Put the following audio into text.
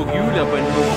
to Gyulė bandžiau